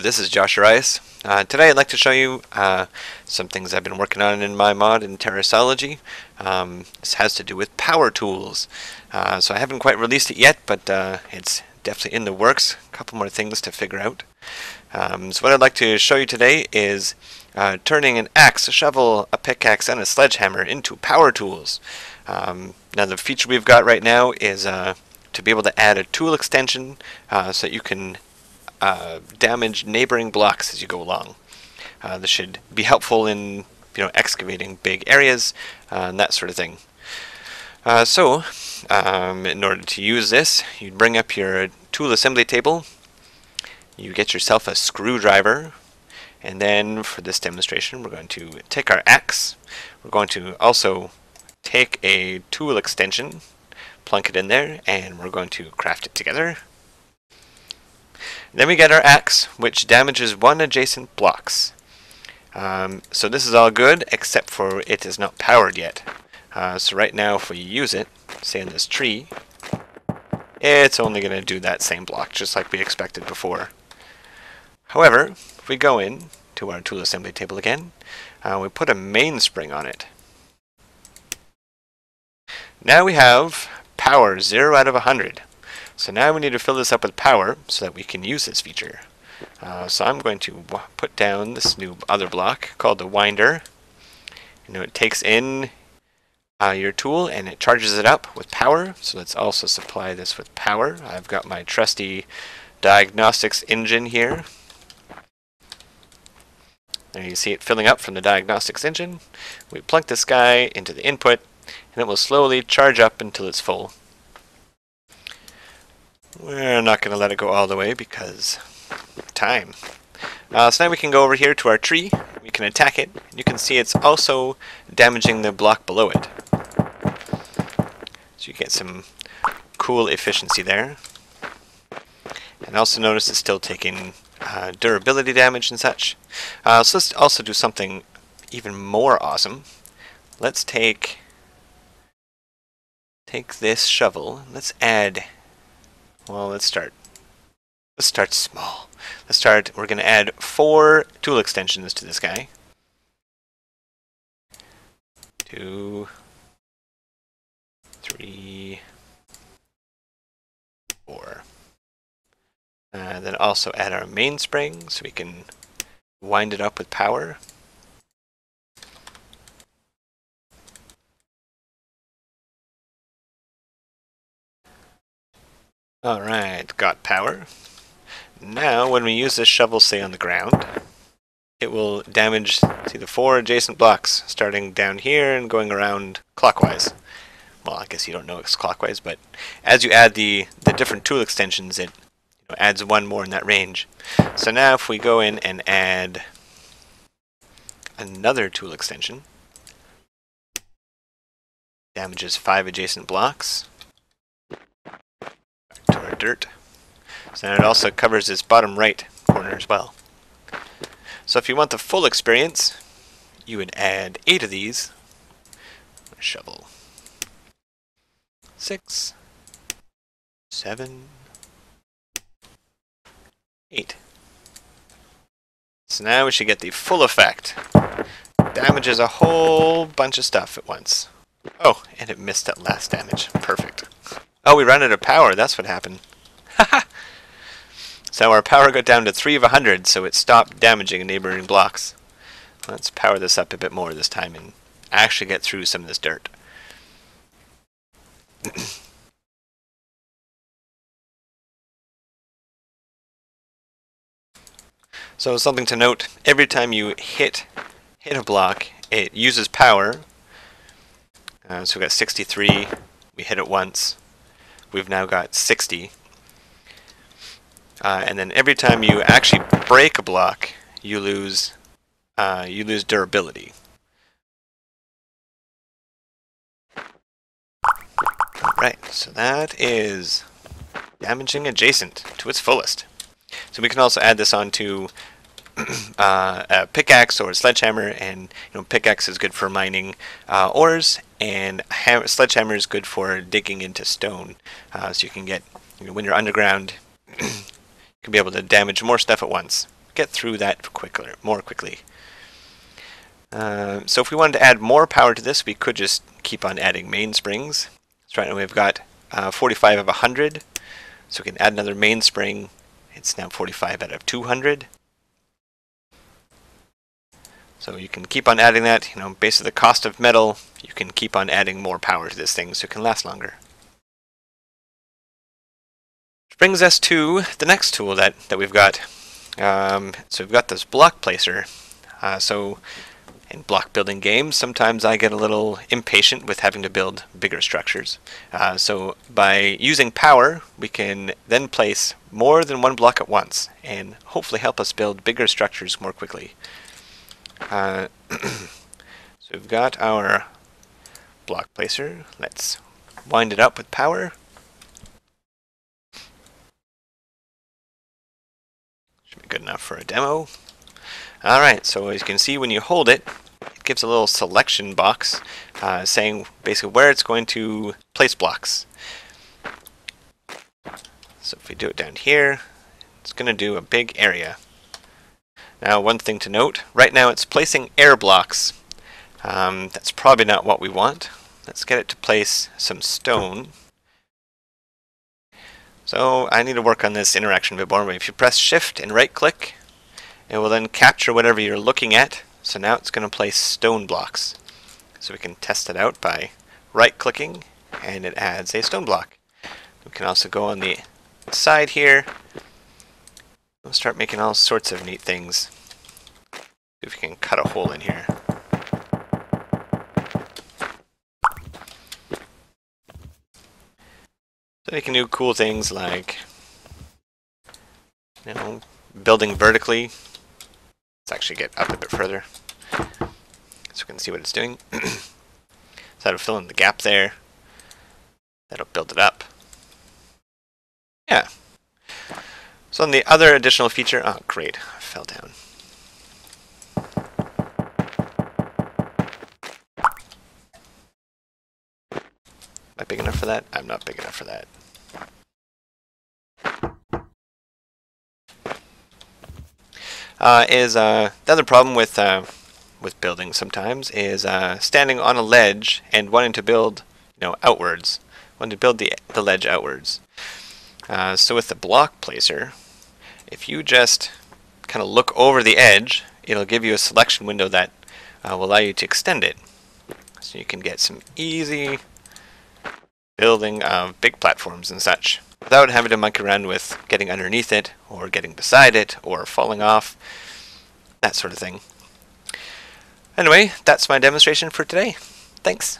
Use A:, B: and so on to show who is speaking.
A: This is Josharias. Uh, today I'd like to show you uh, some things I've been working on in my mod in Terasology. Um, this has to do with power tools. Uh, so I haven't quite released it yet, but uh, it's definitely in the works. A couple more things to figure out. Um, so what I'd like to show you today is uh, turning an axe, a shovel, a pickaxe, and a sledgehammer into power tools. Um, now the feature we've got right now is uh, to be able to add a tool extension so that you can uh, damage neighboring blocks as you go along. Uh, this should be helpful in you know excavating big areas uh, and that sort of thing. Uh, so, um, in order to use this, you bring up your tool assembly table, you get yourself a screwdriver, and then for this demonstration we're going to take our axe, we're going to also take a tool extension, plunk it in there, and we're going to craft it together. Then we get our axe, which damages one adjacent blocks. Um, so this is all good, except for it is not powered yet. Uh, so right now, if we use it, say in this tree, it's only going to do that same block, just like we expected before. However, if we go in to our tool assembly table again, uh, we put a mainspring on it. Now we have power 0 out of 100. So now we need to fill this up with power so that we can use this feature. Uh, so I'm going to put down this new other block called the winder. You know, it takes in uh, your tool and it charges it up with power. So let's also supply this with power. I've got my trusty diagnostics engine here. There you see it filling up from the diagnostics engine. We plunk this guy into the input and it will slowly charge up until it's full. We're not going to let it go all the way because time. Uh, so now we can go over here to our tree. We can attack it. You can see it's also damaging the block below it. So you get some cool efficiency there. And also notice it's still taking uh, durability damage and such. Uh, so let's also do something even more awesome. Let's take take this shovel. Let's add well, let's start. Let's start small. Let's start, we're going to add four tool extensions to this guy. Two, three, four. And then also add our mainspring so we can wind it up with power. Alright, got power. Now, when we use this shovel, say, on the ground, it will damage see the four adjacent blocks, starting down here and going around clockwise. Well, I guess you don't know it's clockwise, but as you add the, the different tool extensions, it you know, adds one more in that range. So now if we go in and add another tool extension, damages five adjacent blocks, dirt. So it also covers this bottom right corner as well. So if you want the full experience, you would add eight of these. Shovel. Six. Seven. Eight. So now we should get the full effect. Damages a whole bunch of stuff at once. Oh, and it missed that last damage. Perfect. Oh, we ran out of power. That's what happened. so our power got down to 3 of 100, so it stopped damaging neighboring blocks. Let's power this up a bit more this time and actually get through some of this dirt. so something to note, every time you hit hit a block, it uses power. Uh, so we got 63, we hit it once. We've now got 60. Uh, and then every time you actually break a block, you lose uh, you lose durability. Right, so that is damaging adjacent to its fullest. So we can also add this onto uh, a pickaxe or a sledgehammer, and you know pickaxe is good for mining uh, ores, and sledgehammer is good for digging into stone. Uh, so you can get you know, when you're underground, can be able to damage more stuff at once. get through that quicker, more quickly. Uh, so if we wanted to add more power to this, we could just keep on adding mainsprings. So right now we've got uh, 45 of 100, so we can add another mainspring. It's now 45 out of 200. So you can keep on adding that, you know, based on the cost of metal, you can keep on adding more power to this thing so it can last longer. Brings us to the next tool that, that we've got. Um, so we've got this block placer. Uh, so in block building games, sometimes I get a little impatient with having to build bigger structures. Uh, so by using power, we can then place more than one block at once and hopefully help us build bigger structures more quickly. Uh, so we've got our block placer. Let's wind it up with power. Good enough for a demo. Alright, so as you can see when you hold it, it gives a little selection box uh, saying basically where it's going to place blocks. So if we do it down here, it's going to do a big area. Now one thing to note, right now it's placing air blocks. Um, that's probably not what we want. Let's get it to place some stone. So I need to work on this interaction a bit more. If you press shift and right click, it will then capture whatever you're looking at. So now it's going to place stone blocks. So we can test it out by right clicking and it adds a stone block. We can also go on the side here We'll start making all sorts of neat things. See if we can cut a hole in here. So can do cool things like, you know, building vertically. Let's actually get up a bit further so we can see what it's doing. so that'll fill in the gap there. That'll build it up. Yeah, so on the other additional feature, oh great, I fell down. Am I big enough for that? I'm not big enough for that. Uh, is uh, the other problem with uh, with building sometimes is uh, standing on a ledge and wanting to build, you know, outwards, wanting to build the the ledge outwards. Uh, so with the block placer, if you just kind of look over the edge, it'll give you a selection window that uh, will allow you to extend it. So you can get some easy building of big platforms and such without having to monkey around with getting underneath it or getting beside it or falling off, that sort of thing. Anyway, that's my demonstration for today. Thanks.